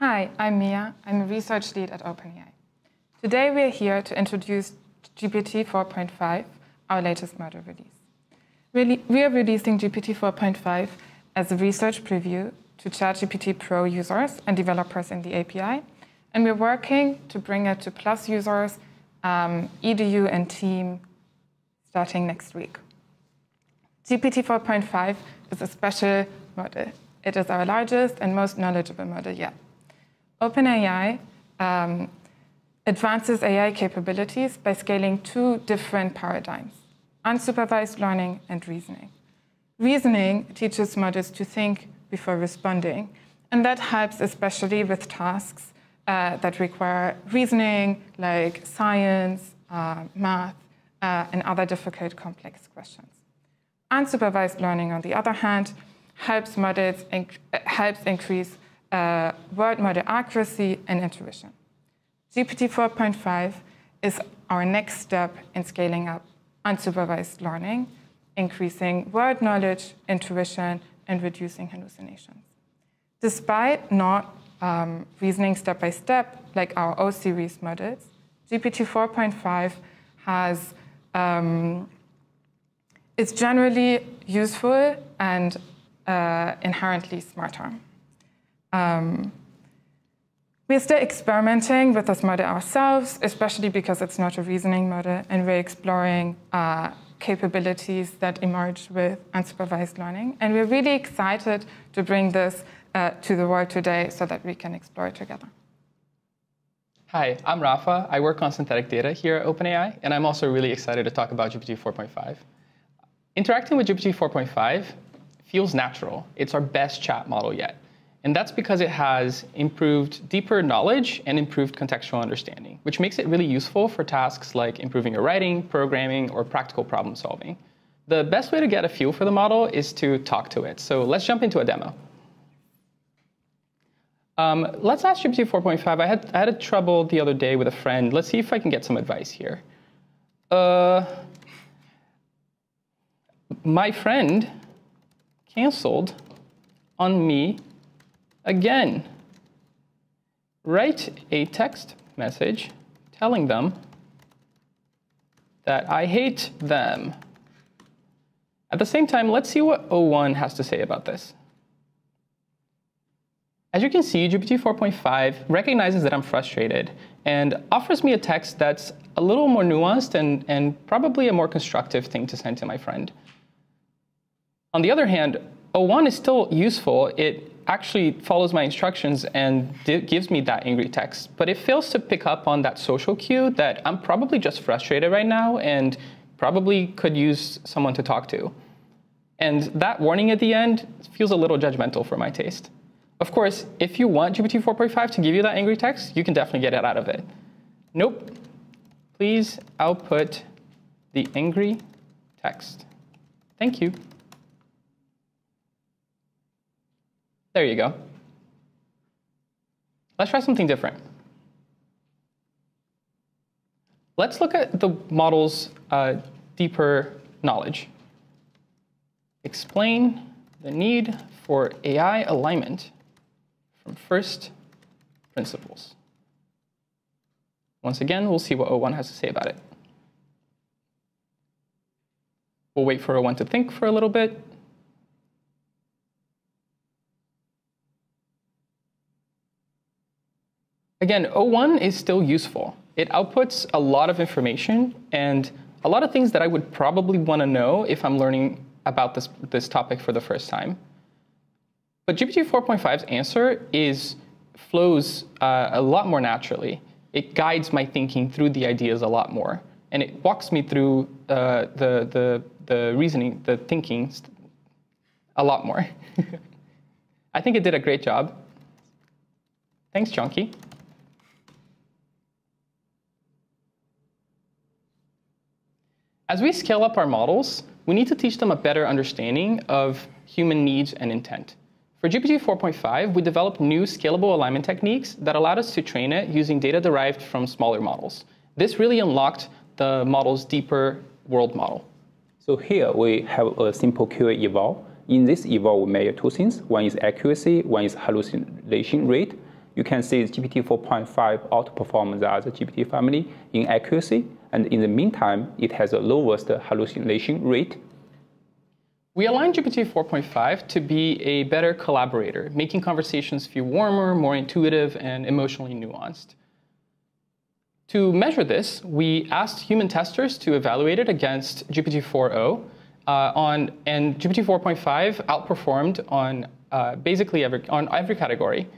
Hi, I'm Mia. I'm a research lead at OpenAI. Today we're here to introduce GPT 4.5, our latest model release. We are releasing GPT 4.5 as a research preview to ChatGPT Pro users and developers in the API, and we're working to bring it to Plus users, um, EDU and team starting next week. GPT 4.5 is a special model. It is our largest and most knowledgeable model yet. OpenAI um, advances AI capabilities by scaling two different paradigms, unsupervised learning and reasoning. Reasoning teaches models to think before responding, and that helps especially with tasks uh, that require reasoning, like science, uh, math, uh, and other difficult complex questions. Unsupervised learning, on the other hand, helps models inc helps increase uh, world model accuracy and intuition. GPT 4.5 is our next step in scaling up unsupervised learning, increasing world knowledge, intuition, and reducing hallucinations. Despite not um, reasoning step by step like our O series models, GPT 4.5 has um, it's generally useful and uh, inherently smarter. Um, we're still experimenting with this model ourselves, especially because it's not a reasoning model, and we're exploring uh, capabilities that emerge with unsupervised learning. And we're really excited to bring this uh, to the world today so that we can explore it together. Hi, I'm Rafa. I work on synthetic data here at OpenAI, and I'm also really excited to talk about GPT 4.5. Interacting with GPT 4.5 feels natural. It's our best chat model yet. And that's because it has improved deeper knowledge and improved contextual understanding, which makes it really useful for tasks like improving your writing, programming, or practical problem solving. The best way to get a feel for the model is to talk to it. So let's jump into a demo. Um, let's ask GPT 4.5. I had, I had a trouble the other day with a friend. Let's see if I can get some advice here. Uh, my friend canceled on me again. Write a text message telling them that I hate them. At the same time, let's see what O1 has to say about this. As you can see, GPT 4.5 recognizes that I'm frustrated and offers me a text that's a little more nuanced and, and probably a more constructive thing to send to my friend. On the other hand, O1 is still useful. It actually follows my instructions and gives me that angry text, but it fails to pick up on that social cue that I'm probably just frustrated right now and probably could use someone to talk to. And that warning at the end feels a little judgmental for my taste. Of course, if you want GPT 4.5 to give you that angry text, you can definitely get it out of it. Nope. Please output the angry text. Thank you. There you go. Let's try something different. Let's look at the model's uh, deeper knowledge. Explain the need for AI alignment from first principles. Once again, we'll see what O1 has to say about it. We'll wait for O1 to think for a little bit. Again, O1 is still useful. It outputs a lot of information and a lot of things that I would probably want to know if I'm learning about this, this topic for the first time. But GPT 4.5's answer is flows uh, a lot more naturally. It guides my thinking through the ideas a lot more, and it walks me through uh, the, the, the reasoning, the thinking a lot more. I think it did a great job. Thanks, Chunky. As we scale up our models, we need to teach them a better understanding of human needs and intent. For GPT 4.5, we developed new scalable alignment techniques that allowed us to train it using data derived from smaller models. This really unlocked the model's deeper world model. So here we have a simple QA eval. In this eval, we measure two things. One is accuracy, one is hallucination rate. you can see GPT 4.5 outperforms the other GPT family in accuracy, and in the meantime, it has the lowest hallucination rate. We aligned GPT 4.5 to be a better collaborator, making conversations feel warmer, more intuitive, and emotionally nuanced. To measure this, we asked human testers to evaluate it against GPT 4o, uh, on, and GPT-4.5 outperformed on uh, basically every, on every category.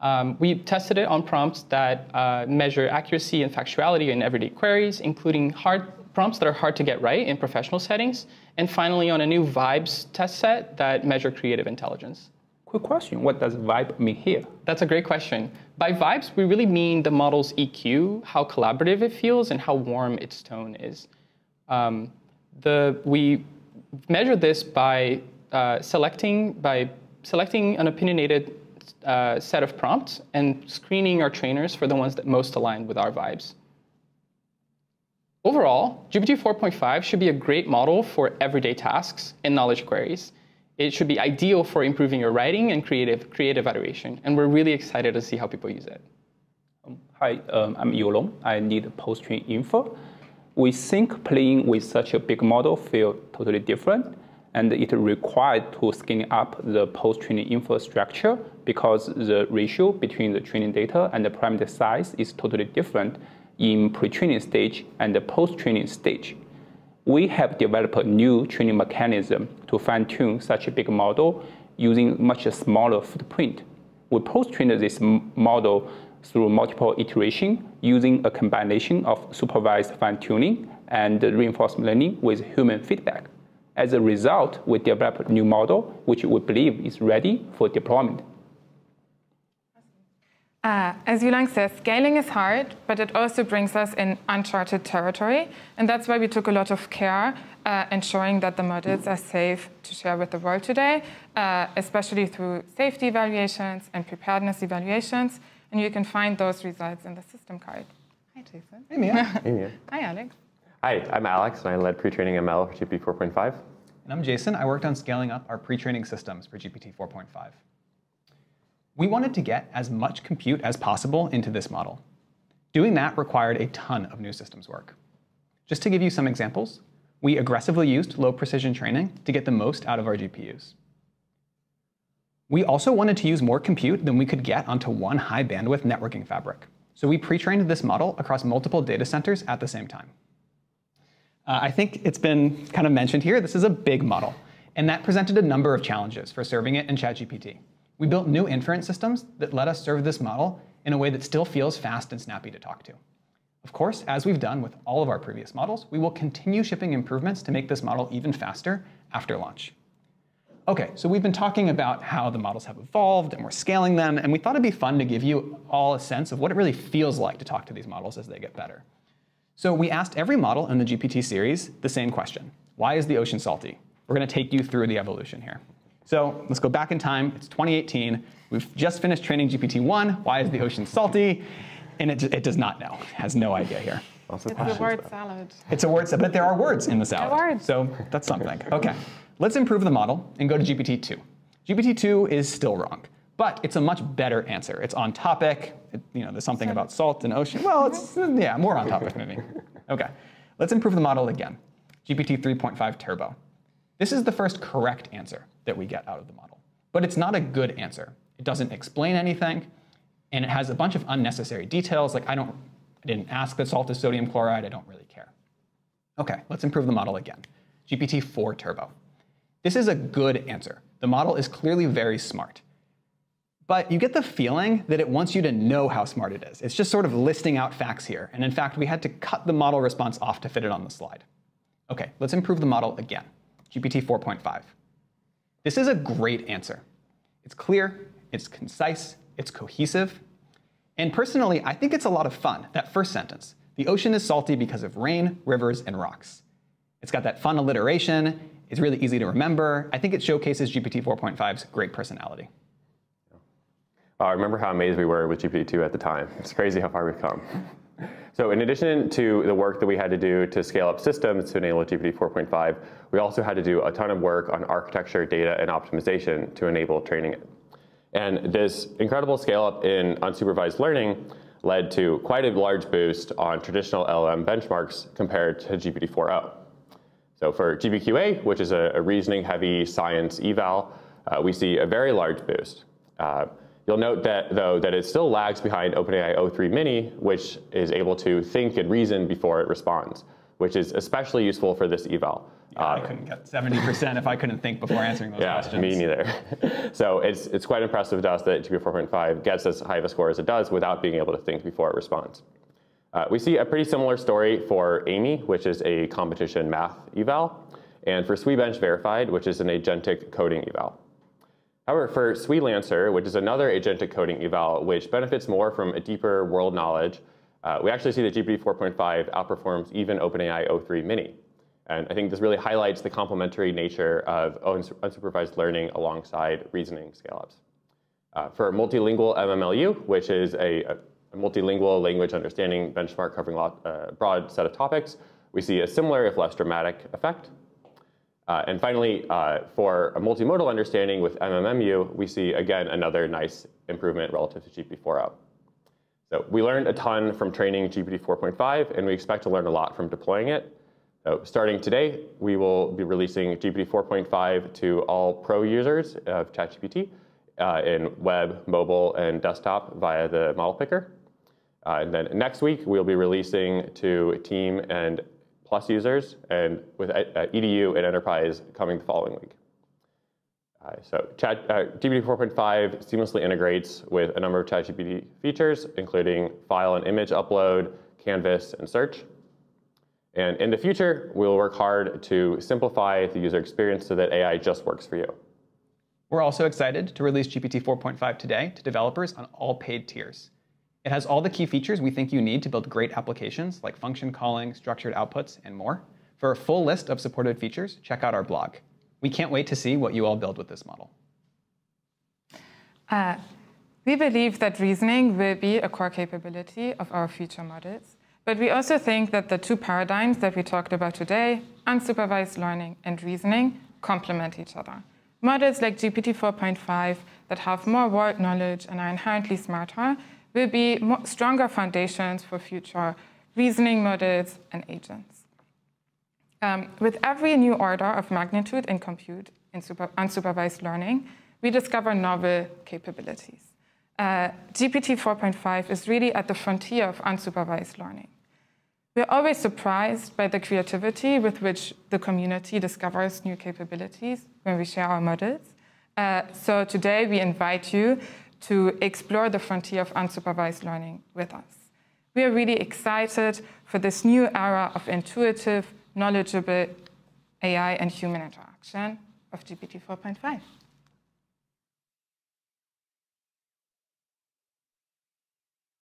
Um, we tested it on prompts that uh, measure accuracy and factuality in everyday queries, including hard prompts that are hard to get right in professional settings, and finally on a new vibes test set that measure creative intelligence. Quick question, what does vibe mean here? That's a great question. By vibes, we really mean the model's EQ, how collaborative it feels, and how warm its tone is. Um, the, we measure this by uh, selecting by selecting an opinionated uh, set of prompts and screening our trainers for the ones that most align with our vibes. Overall, GPT 4.5 should be a great model for everyday tasks and knowledge queries it should be ideal for improving your writing and creative, creative iteration. And we're really excited to see how people use it. Um, hi, um, I'm Yulong. I need post-train info. We think playing with such a big model feels totally different, and it required to scaling up the post-training infrastructure because the ratio between the training data and the parameter size is totally different in pre-training stage and the post-training stage we have developed a new training mechanism to fine-tune such a big model using much smaller footprint. We post-trained this model through multiple iterations using a combination of supervised fine-tuning and reinforcement learning with human feedback. As a result, we developed a new model which we believe is ready for deployment. Uh, as Yulong says, scaling is hard, but it also brings us in uncharted territory. And that's why we took a lot of care uh, ensuring that the models are safe to share with the world today, uh, especially through safety evaluations and preparedness evaluations. And you can find those results in the system card. Hi, Jason. Hey, Mia. hey, Mia. Hi, Alex. Hi, I'm Alex, and I led pre-training ML for GPT 4.5. And I'm Jason. I worked on scaling up our pre-training systems for GPT 4.5. We wanted to get as much compute as possible into this model. Doing that required a ton of new systems work. Just to give you some examples, we aggressively used low precision training to get the most out of our GPUs. We also wanted to use more compute than we could get onto one high bandwidth networking fabric. So we pre-trained this model across multiple data centers at the same time. Uh, I think it's been kind of mentioned here, this is a big model, and that presented a number of challenges for serving it in ChatGPT. We built new inference systems that let us serve this model in a way that still feels fast and snappy to talk to. Of course, as we've done with all of our previous models, we will continue shipping improvements to make this model even faster after launch. Okay, so we've been talking about how the models have evolved and we're scaling them, and we thought it'd be fun to give you all a sense of what it really feels like to talk to these models as they get better. So we asked every model in the GPT series the same question. Why is the ocean salty? We're gonna take you through the evolution here. So let's go back in time. It's 2018. We've just finished training GPT-1. Why is the ocean salty? And it, it does not know. It has no idea here. it's a word salad. It's a word, salad, but there are words in the salad. There are words. So that's something. Okay, let's improve the model and go to GPT-2. GPT-2 is still wrong, but it's a much better answer. It's on topic. It, you know, there's something about salt and ocean. Well, it's yeah, more on topic maybe. Okay, let's improve the model again. GPT 3.5 Turbo. This is the first correct answer that we get out of the model. But it's not a good answer. It doesn't explain anything, and it has a bunch of unnecessary details, like I, don't, I didn't ask that salt is sodium chloride, I don't really care. Okay, let's improve the model again. GPT-4 Turbo. This is a good answer. The model is clearly very smart. But you get the feeling that it wants you to know how smart it is. It's just sort of listing out facts here. And in fact, we had to cut the model response off to fit it on the slide. Okay, let's improve the model again. GPT 4.5. This is a great answer. It's clear, it's concise, it's cohesive. And personally, I think it's a lot of fun, that first sentence. The ocean is salty because of rain, rivers, and rocks. It's got that fun alliteration. It's really easy to remember. I think it showcases GPT 4.5's great personality. I remember how amazed we were with GPT-2 at the time. It's crazy how far we've come. So in addition to the work that we had to do to scale up systems to enable GPT 4.5, we also had to do a ton of work on architecture, data, and optimization to enable training it. And this incredible scale up in unsupervised learning led to quite a large boost on traditional LLM benchmarks compared to GPT-4o. So for GPQA, which is a, a reasoning-heavy science eval, uh, we see a very large boost. Uh, you'll note that, though, that it still lags behind OpenAI O3 Mini, which is able to think and reason before it responds, which is especially useful for this eval. Yeah, uh, I couldn't get 70% if I couldn't think before answering those yeah, questions. me neither. so it's, it's quite impressive to us that GPT 4.5 gets as high of a score as it does without being able to think before it responds. Uh, we see a pretty similar story for AIME, which is a competition math eval, and for SWE-bench Verified, which is an agentic coding eval. However, for SWE-Lancer, which is another agentic coding eval, which benefits more from a deeper world knowledge, uh, we actually see that GPT 4.5 outperforms even OpenAI O3 Mini. And I think this really highlights the complementary nature of unsupervised learning alongside reasoning scale-ups. Uh, for multilingual MMLU, which is a, a, multilingual language understanding benchmark covering a lot, uh, broad set of topics, we see a similar, if less dramatic, effect. Uh, and finally, uh, for a multimodal understanding with MMMU, we see, again, another nice improvement relative to GPT-4o. So we learned a ton from training GPT 4.5, and we expect to learn a lot from deploying it. So starting today, we will be releasing GPT 4.5 to all pro users of ChatGPT uh, in web, mobile, and desktop via the model picker. Uh, and then next week, we'll be releasing to team and plus users, and with uh, EDU and enterprise coming the following week. Uh, so Chat, uh, GPT 4.5 seamlessly integrates with a number of ChatGPT features, including file and image upload, Canvas, and search. And in the future, we'll work hard to simplify the user experience so that AI just works for you. We're also excited to release GPT 4.5 today to developers on all paid tiers. It has all the key features we think you need to build great applications like function calling, structured outputs, and more. For a full list of supported features, check out our blog. We can't wait to see what you all build with this model. Uh, we believe that reasoning will be a core capability of our future models, but we also think that the two paradigms that we talked about today, unsupervised learning and reasoning, complement each other. Models like GPT 4.5 that have more world knowledge and are inherently smarter will be stronger foundations for future reasoning models and agents. Um, with every new order of magnitude in compute in super, unsupervised learning, we discover novel capabilities. Uh, GPT 4.5 is really at the frontier of unsupervised learning. We're always surprised by the creativity with which the community discovers new capabilities when we share our models. Uh, so today we invite you to explore the frontier of unsupervised learning with us. We are really excited for this new era of intuitive, knowledgeable AI and human interaction of GPT 4.5.